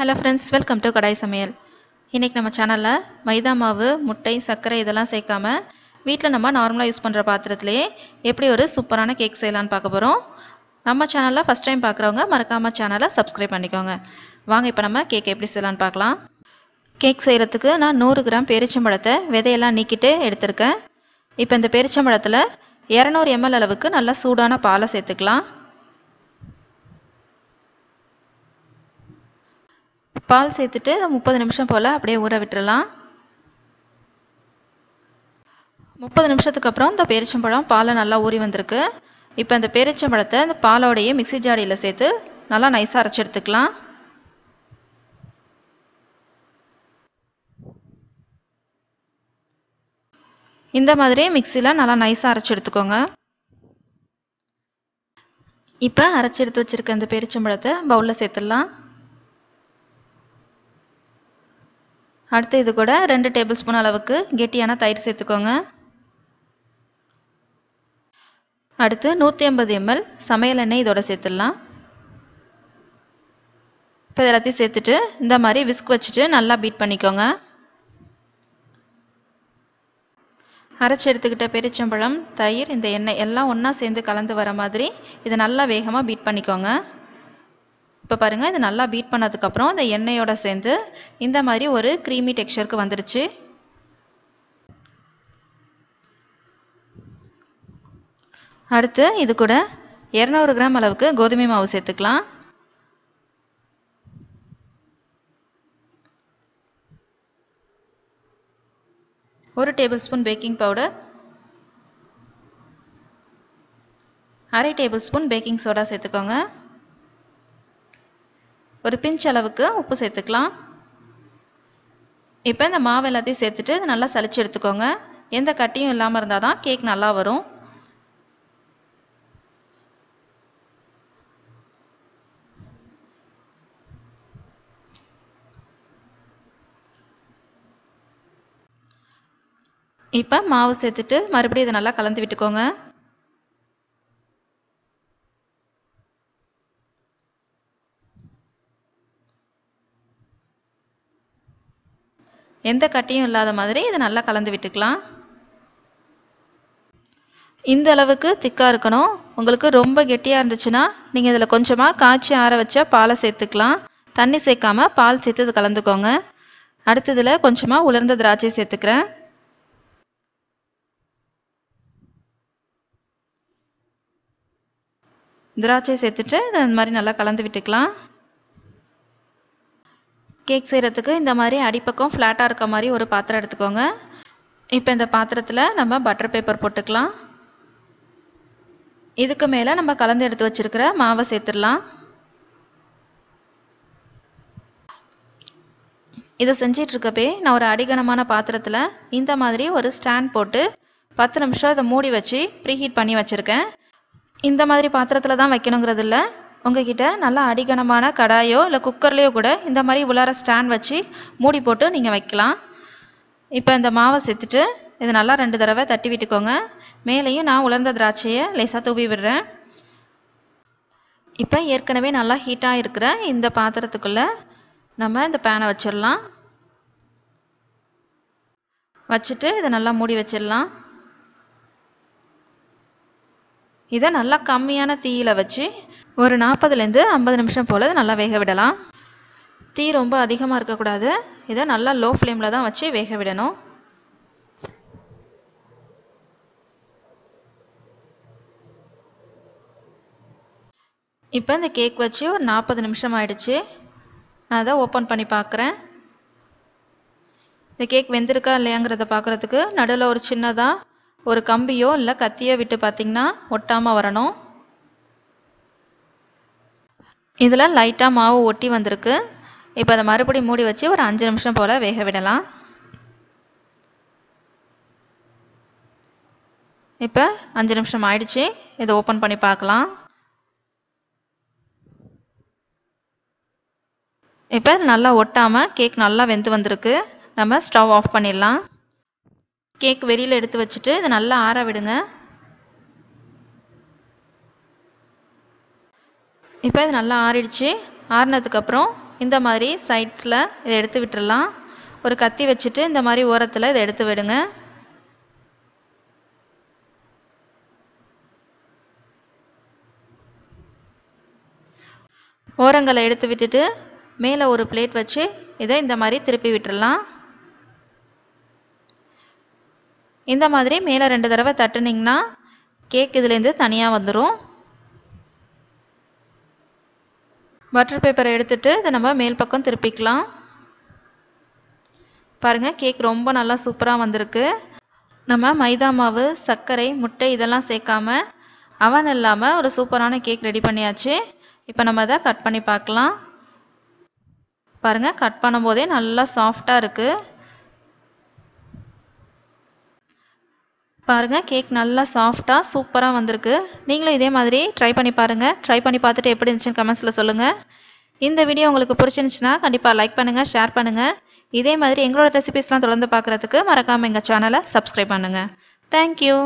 Hello friends welcome to Kadai Samayal இன்றைக்கி நம்ம சேனலில் மைதா மாவு முட்டை சர்க்கரை இதெல்லாம் சேர்க்காம வீட்டில் நம்ம நார்மலாக யூஸ் பண்ணுற பாத்திரத்துலேயே எப்படி ஒரு சூப்பரான கேக் செய்யலான்னு பார்க்க போகிறோம் நம்ம சேனலில் ஃபஸ்ட் டைம் பார்க்குறவங்க மறக்காமல் சேனலை சப்ஸ்கிரைப் பண்ணிக்கோங்க. வாங்க இப்போ நம்ம கேக் எப்படி செய்யலான்னு பார்க்கலாம். கேக் செய்கிறதுக்கு நான் நூறு கிராம் பேரிச்சம்பழத்தை விதையெல்லாம் நீக்கிட்டு எடுத்திருக்கேன். இப்போ இந்த பேரிச்சம்பழத்தில் இரநூறு எம்எல் அளவுக்கு நல்லா சூடான பாலை சேர்த்துக்கலாம். பால் சேர்த்துட்டு முப்பது நிமிஷம் போல் அப்படியே ஊற விட்டுறலாம். முப்பது நிமிஷத்துக்கு அப்புறம் இந்த பேரிச்சம்பழம் பாலை நல்லா ஊறி வந்திருக்கு. இப்போ இந்த பேரிச்சம்பழத்தை இந்த பாலோடையே மிக்சி ஜாடியில் சேர்த்து நல்லா நைஸாக அரைச்சி எடுத்துக்கலாம். இந்த மாதிரி மிக்சியில் நல்லா நைஸாக அரைச்சி எடுத்துக்கோங்க. இப்போ அரைச்சி எடுத்து வச்சுருக்க இந்த பேரிச்சம்பழத்தை பவுலில் சேர்த்துடலாம். அடுத்து இது கூட ரெண்டு டேபிள் ஸ்பூன் அளவுக்கு கெட்டியான தயிர் சேர்த்துக்கோங்க. அடுத்து நூற்றி ஐம்பது எம்எல் சமையல் எண்ணெய் இதோட சேர்த்துடலாம். இப்போ எல்லாத்தையும் சேர்த்துட்டு இந்த மாதிரி விஸ்க் வச்சுட்டு நல்லா பீட் பண்ணிக்கோங்க. அரைச்சி எடுத்துக்கிட்ட பெரிச்சம்பழம் தயிர் இந்த எண்ணெய் எல்லாம் ஒன்றா சேர்ந்து கலந்து வர மாதிரி இதை நல்லா வேகமாக பீட் பண்ணிக்கோங்க. இப்போ பாருங்கள் இது நல்லா பீட் பண்ணதுக்கப்புறம் இந்த எண்ணெயோட சேர்ந்து இந்த மாதிரி ஒரு க்ரீமி டெக்ஸ்சருக்கு வந்துருச்சு. அடுத்து இது கூட இரநூறு கிராம் அளவுக்கு கோதுமை மாவு சேர்த்துக்கலாம். ஒரு டேபிள் ஸ்பூன் பேக்கிங் பவுடர் அரை டேபிள் ஸ்பூன் பேக்கிங் சோடா சேர்த்துக்கோங்க. ஒரு பிஞ்ச் அளவுக்கு உப்பு சேர்த்துக்கலாம். இப்போ இந்த மாவு எல்லாத்தையும் சேர்த்துட்டு நல்லா சளிச்சு எடுத்துக்கோங்க. எந்த கட்டியும் இல்லாமல் இருந்தால் தான் கேக் நல்லா வரும். இப்போ மாவு சேர்த்துட்டு மறுபடியும் இதை நல்லா கலந்து விட்டுக்கோங்க. எந்த கட்டியும் இல்லாத மாதிரி இதை நல்லா கலந்து விட்டுக்கலாம். இந்த அளவுக்கு திக்காக இருக்கணும். உங்களுக்கு ரொம்ப கெட்டியாக இருந்துச்சுன்னா நீங்கள் இதில் கொஞ்சமாக காய்ச்சி ஆற வச்ச பாலை சேர்த்துக்கலாம். தண்ணி சேர்க்காமல் பால் சேர்த்து இது கலந்துக்கோங்க. அடுத்ததில் கொஞ்சமாக உலர்ந்த திராட்சை சேர்த்துக்கிறேன். திராட்சை சேர்த்துட்டு இந்த மாதிரி நல்லா கலந்து விட்டுக்கலாம். கேக் செய்கிறதுக்கு இந்த மாதிரி அடிப்பக்கம் ஃப்ளாட்டாக இருக்க மாதிரி ஒரு பாத்திரம் எடுத்துக்கோங்க. இப்போ இந்த பாத்திரத்தில் நம்ம பட்டர் பேப்பர் போட்டுக்கலாம். இதுக்கு மேலே நம்ம கலந்து எடுத்து வச்சுருக்கிற மாவை சேர்த்துடலாம். இதை செஞ்சிட்ருக்கப்பே நான் ஒரு அடிகனமான பாத்திரத்தில் இந்த மாதிரி ஒரு ஸ்டாண்ட் போட்டு பத்து நிமிஷம் இதை மூடி வச்சு ப்ரீஹீட் பண்ணி வச்சுருக்கேன். இந்த மாதிரி பாத்திரத்தில் தான் வைக்கணுங்கிறது இல்லை. உங்ககிட்ட நல்லா அடிகனமான கடாயோ இல்லை குக்கர்லேயோ கூட இந்த மாதிரி உள்ளார ஸ்டாண்ட் வச்சு மூடி போட்டு நீங்கள் வைக்கலாம். இப்போ இந்த மாவை செத்துட்டு இது நல்லா ரெண்டு தடவை தட்டி விட்டுக்கோங்க. மேலேயும் நான் உலர்ந்த திராட்சையை லேசாக தூவி விடுறேன். இப்போ ஏற்கனவே நல்லா ஹீட்டாக இருக்கிற இந்த பாத்திரத்துக்குள்ளே நம்ம இந்த பேனை வச்சிடலாம். வச்சுட்டு இதை நல்லா மூடி வச்சிடலாம். இதை நல்லா கம்மியான தீயில் வச்சு ஒரு நாற்பதுலேருந்து ஐம்பது நிமிஷம் போல் நல்லா வேக விடலாம். தீ ரொம்ப அதிகமாக இருக்கக்கூடாது. இதை நல்லா லோ ஃப்ளேமில் தான் வச்சு வேக விடணும். இப்போ இந்த கேக் வச்சு ஒரு நாற்பது நிமிஷம் ஆயிடுச்சு. நான் அதை ஓப்பன் பண்ணி பார்க்குறேன். இந்த கேக் வெந்திருக்கா இல்லையாங்கிறத பார்க்குறதுக்கு நடுவில் ஒரு சின்னதாக ஒரு கம்பியோ இல்லை கத்தியோ விட்டு பார்த்திங்கன்னா ஒட்டாமல் வரணும். இதில் லைட்டாக மாவு ஒட்டி வந்திருக்கு. இப்போ அதை மறுபடியும் மூடி வச்சு ஒரு அஞ்சு நிமிஷம் போல் வேக விடலாம். இப்போ அஞ்சு நிமிஷம் ஆயிடுச்சு. இதை ஓப்பன் பண்ணி பார்க்கலாம். இப்போ நல்லா ஒட்டாமல் கேக் நல்லா வெந்து வந்திருக்கு. நம்ம ஸ்டவ் ஆஃப் பண்ணிடலாம். கேக் வெளியில் எடுத்து வச்சுட்டு இதை நல்லா ஆற விடுங்க. இப்போ இது நல்லா ஆறிடுச்சு. ஆறினதுக்கப்புறம் இந்த மாதிரி சைட்ஸில் இதை எடுத்து விட்டுறலாம். ஒரு கத்தி வச்சுட்டு இந்த மாதிரி ஓரத்தில் இதை எடுத்து விடுங்க. ஓரங்களை எடுத்து விட்டுட்டு மேலே ஒரு பிளேட் வச்சு இதை இந்த மாதிரி திருப்பி விட்டுறலாம். இந்த மாதிரி மேலே ரெண்டு தடவை தட்டுனிங்கன்னா கேக் இதுலேருந்து தனியாக வந்துடும் பட்டர் பேப்பரை எடுத்துட்டு இதை நம்ம மேல் பக்கம் திருப்பிக்கலாம். பாருங்கள் கேக் ரொம்ப நல்லா சூப்பராக வந்திருக்கு. நம்ம மைதா மாவு சர்க்கரை முட்டை இதெல்லாம் சேர்க்காம அவன் இல்லாமல் ஒரு சூப்பரான கேக் ரெடி பண்ணியாச்சு. இப்போ நம்ம அதை கட் பண்ணி பார்க்கலாம். பாருங்கள் கட் பண்ணும்போதே நல்லா சாஃப்டாக இருக்குது பாருங்கள் கேக் நல்லா சாஃப்டாக சூப்பராக வந்திருக்கு. நீங்களும் இதே மாதிரி ட்ரை பண்ணி பாருங்கள் ட்ரை பண்ணி பார்த்துட்டு எப்படி இருந்துச்சுன்னு கமெண்ட்ஸில் சொல்லுங்கள் இந்த வீடியோ உங்களுக்கு பிடிச்சிருந்துச்சுன்னா கண்டிப்பாக லைக் பண்ணுங்கள் ஷேர் பண்ணுங்கள் இதே மாதிரி எங்களோட ரெசிபிஸ்லாம் தொடர்ந்து பார்க்குறதுக்கு மறக்காமல் எங்கள் சேனலை சப்ஸ்கிரைப் பண்ணுங்கள் தேங்க்யூ